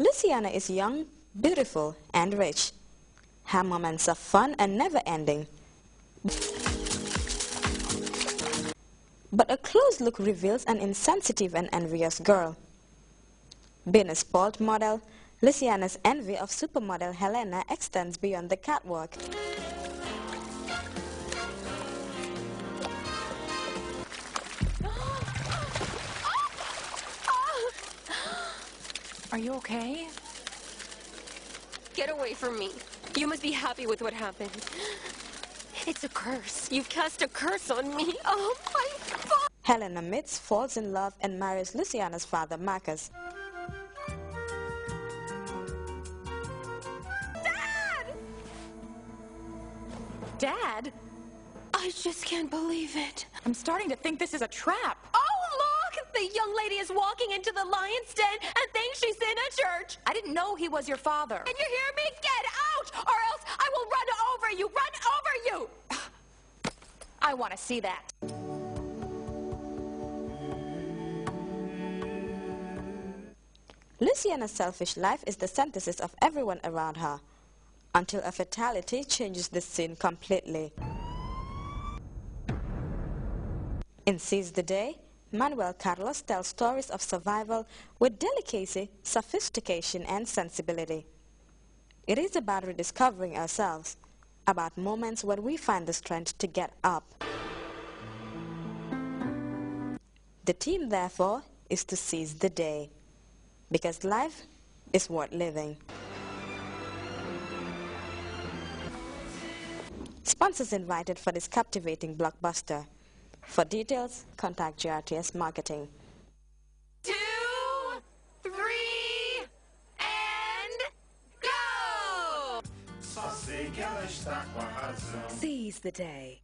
Luciana is young, beautiful, and rich. Her moments are fun and never-ending. But a close look reveals an insensitive and envious girl. Being a sport model, Luciana's envy of supermodel Helena extends beyond the catwalk. Are you okay? Get away from me. You must be happy with what happened. It's a curse. You've cast a curse on me. Oh, my God. Helena meets, falls in love, and marries Luciana's father, Marcus. Dad! Dad? I just can't believe it. I'm starting to think this is a trap. The young lady is walking into the lion's den and thinks she's in a church. I didn't know he was your father. Can you hear me? Get out, or else I will run over you. Run over you. I want to see that. Luciana's selfish life is the synthesis of everyone around her, until a fatality changes the scene completely. In Seize the Day, Manoel Carlos tells stories of survival with delicacy, sophistication, and sensibility. It is about rediscovering ourselves, about moments when we find the strength to get up. The team, therefore, is to seize the day, because life is worth living. Sponsors invited for this captivating blockbuster. For details, contact GRTS Marketing. Two, three, and go! Só sei que ela está com a razão. Seize the day.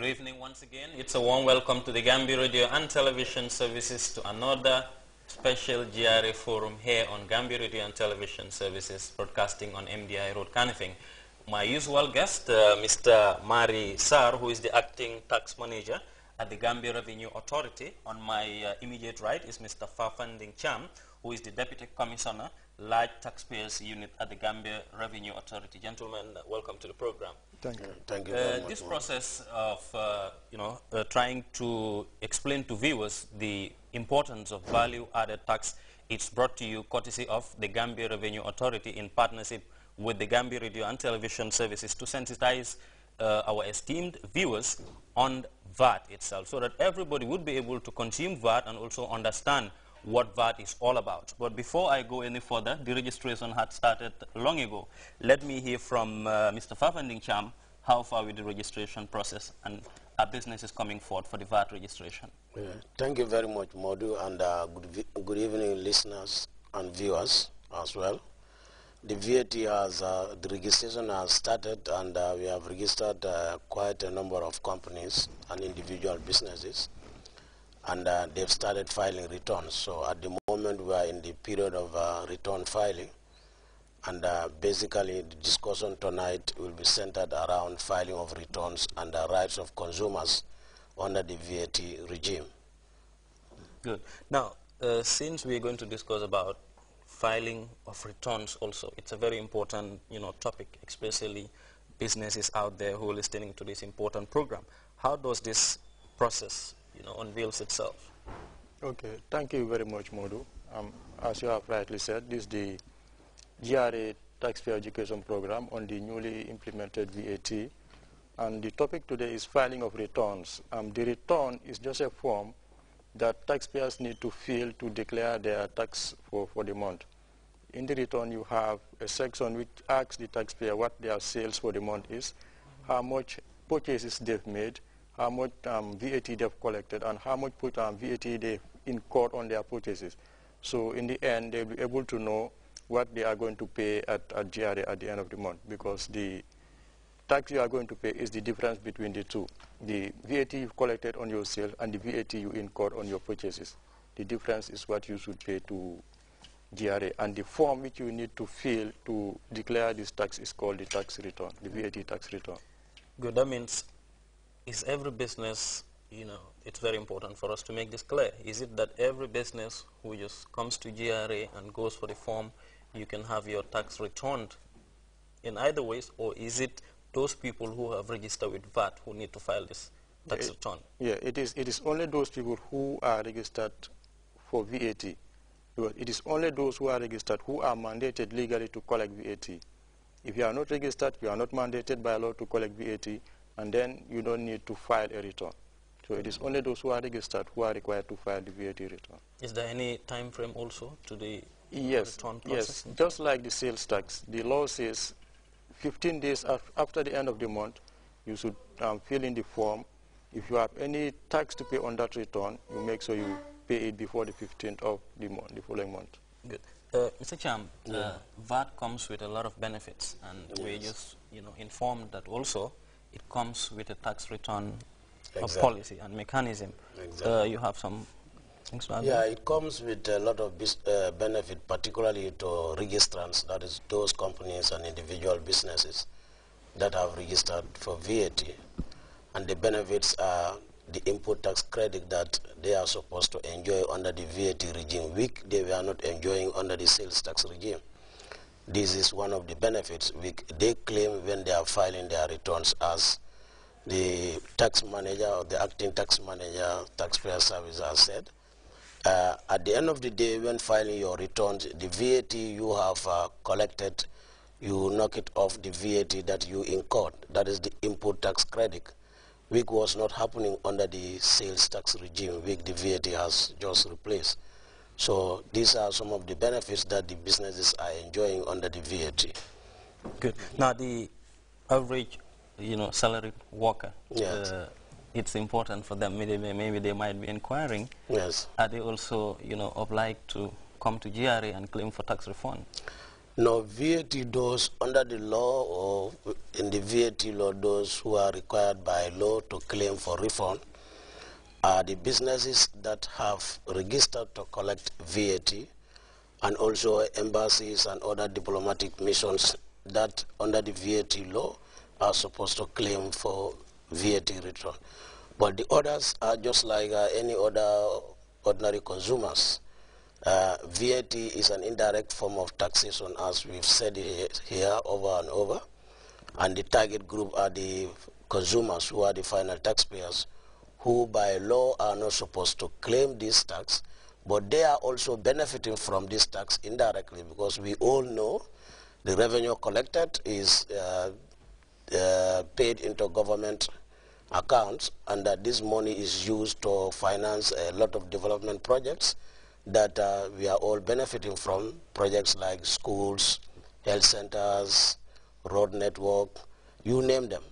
Good evening once again. It's a warm welcome to the Gambia Radio and Television Services to another special GRA forum here on Gambia Radio and Television Services broadcasting on MDI Road, Kanifing. My usual guest, uh, Mr. Mari Sar, who is the acting tax manager at the Gambia Revenue Authority. On my uh, immediate right is Mr. Fafanding Cham, who is the Deputy Commissioner, Large Taxpayers Unit at the Gambia Revenue Authority. Gentlemen, uh, welcome to the program. Thank you. Thank you Uh, very this ma'am. process of, uh, you know, uh, trying to explain to viewers the importance of value-added tax, it's brought to you courtesy of the Gambia Revenue Authority in partnership with the Gambia Radio and Television Services to sensitize uh, our esteemed viewers on VAT itself so that everybody would be able to consume VAT and also understand what VAT is all about. But before I go any further, the registration had started long ago. Let me hear from uh, Mr. Fafanding Cham how far with the registration process and our business is coming forward for the VAT registration. Yeah. Thank you very much, Modu, and uh, good, good evening, listeners and viewers as well. The VAT has, uh, the registration has started and uh, we have registered uh, quite a number of companies and individual businesses and uh, they've started filing returns. So at the moment we are in the period of uh, return filing and uh, basically the discussion tonight will be centered around filing of returns and the rights of consumers under the VAT regime. Good. Now, since we're going to discuss about filing of returns also. It's a very important you know, topic, especially businesses out there who are listening to this important program. How does this process you know, unveils itself? Okay, thank you very much, Modu. Um, as you have rightly said, this is the GRA Taxpayer Education Program on the newly implemented VAT. And the topic today is filing of returns. Um, the return is just a form that taxpayers need to fill to declare their tax for, for the month. In the return, you have a section which asks the taxpayer what their sales for the month is, how much purchases they've made, how much um, VAT they've collected, and how much put, um, VAT they've incurred on their purchases. So in the end, they'll be able to know what they are going to pay at, at GRA at the end of the month because the tax you are going to pay is the difference between the two. The VAT you collected on your sale and the VAT you incurred on your purchases. The difference is what you should pay to GRA. And the form which you need to fill to declare this tax is called the tax return, the VAT tax return. Good. That means is every business, you know, it's very important for us to make this clear. Is it that every business who just comes to GRA and goes for the form, you can have your tax returned in either ways, or is it those people who have registered with VAT who need to file this tax it, return? Yeah, it is, it is only those people who are registered for VAT. It is only those who are registered who are mandated legally to collect VAT. If you are not registered, you are not mandated by law to collect VAT, and then you don't need to file a return. So it is mm. only those who are registered who are required to file the VAT return. Is there any time frame also to the yes, return process? Yes, just like the sales tax, the law says 15 days after the end of the month, you should um, fill in the form. If you have any tax to pay on that return, you make sure you pay it before the 15th of the month, the following month. Good. Uh, Mr. Cham, uh, yeah. uh, VAT comes with a lot of benefits, and yes. we're just you know informed that also it comes with a tax return exactly. policy and mechanism. Exactly. Uh, you have some add? Yeah, it comes with a lot of uh, benefit, particularly to registrants, that is those companies and individual businesses that have registered for VAT. And the benefits are the input tax credit that they are supposed to enjoy under the VAT regime, which they were not enjoying under the sales tax regime. This is one of the benefits which they claim when they are filing their returns as the tax manager or the acting tax manager, taxpayer service has said. Uh, at the end of the day, when filing your returns, the VAT you have uh, collected, you knock it off the VAT that you incurred. That is the input tax credit, which was not happening under the sales tax regime, which the VAT has just replaced. So these are some of the benefits that the businesses are enjoying under the VAT. Good. Now the average, you know, salaried worker, yes. Uh, it's important for them. Maybe, maybe they might be inquiring. Yes. Are they also, you know, obliged to come to GRA and claim for tax refund? No, VAT those under the law or in the VAT law, those who are required by law to claim for refund are the businesses that have registered to collect VAT and also embassies and other diplomatic missions that under the VAT law are supposed to claim for VAT return. But the others are just like uh, any other ordinary consumers. Uh, VAT is an indirect form of taxation as we've said here over and over. And the target group are the consumers who are the final taxpayers who by law are not supposed to claim this tax, but they are also benefiting from this tax indirectly because we all know the revenue collected is uh, uh, paid into government accounts and that this money is used to finance a lot of development projects that uh, we are all benefiting from, projects like schools, health centers, road network, you name them.